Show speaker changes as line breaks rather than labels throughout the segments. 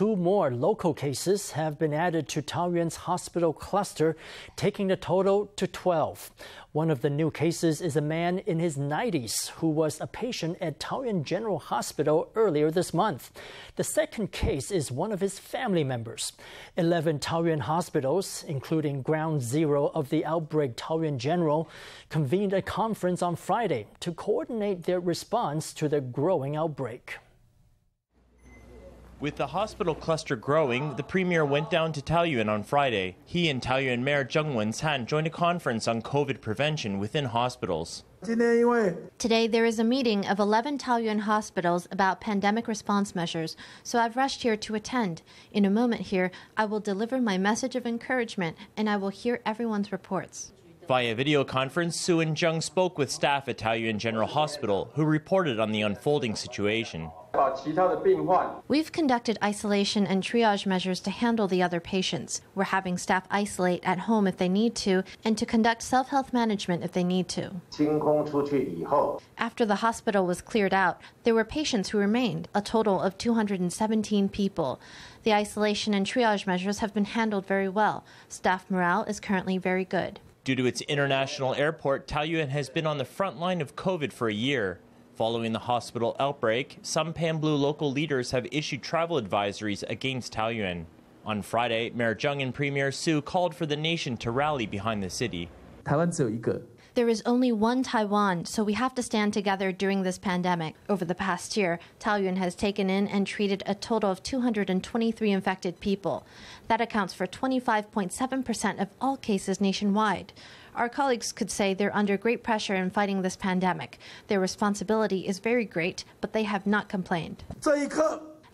two more local cases have been added to Taoyuan's hospital cluster, taking the total to 12. One of the new cases is a man in his 90s who was a patient at Taoyuan General Hospital earlier this month. The second case is one of his family members. 11 Taoyuan hospitals, including Ground Zero of the outbreak Taoyuan General, convened a conference on Friday to coordinate their response to the growing outbreak.
With the hospital cluster growing, the premier went down to Taoyuan on Friday. He and Taoyuan Mayor Cheng Wen-tsan joined a conference on COVID prevention within hospitals.
Today, there is a meeting of 11 Taoyuan hospitals about pandemic response measures, so I've rushed here to attend. In a moment here, I will deliver my message of encouragement and I will hear everyone's reports.
Via video conference, Su and Zheng spoke with staff at Taoyuan General Hospital who reported on the unfolding situation.
We've conducted isolation and triage measures to handle the other patients. We're having staff isolate at home if they need to, and to conduct self health management if they need to. After the hospital was cleared out, there were patients who remained, a total of 217 people. The isolation and triage measures have been handled very well. Staff morale is currently very good.
Due to its international airport, Taoyuan has been on the front line of COVID for a year. Following the hospital outbreak, some Panblue local leaders have issued travel advisories against Taoyuan. On Friday, Mayor Cheng and Premier Su called for the nation to rally behind the city.
There is only one Taiwan, so we have to stand together during this pandemic. Over the past year, Taoyuan has taken in and treated a total of 223 infected people. That accounts for 25.7% of all cases nationwide. Our colleagues could say they're under great pressure in fighting this pandemic. Their responsibility is very great, but they have not complained.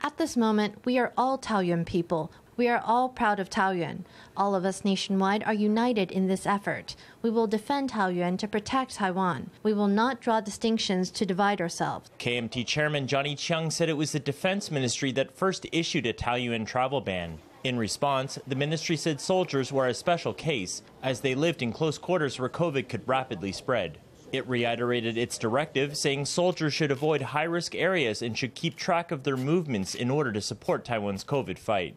At this moment, we are all Taoyuan people. We are all proud of Taoyuan. All of us nationwide are united in this effort. We will defend Taoyuan to protect Taiwan. We will not draw distinctions to divide ourselves.
KMT Chairman Johnny Chiang said it was the Defense Ministry that first issued a Taoyuan travel ban. In response, the ministry said soldiers were a special case, as they lived in close quarters where COVID could rapidly spread. It reiterated its directive, saying soldiers should avoid high risk areas and should keep track of their movements in order to support Taiwan's COVID fight.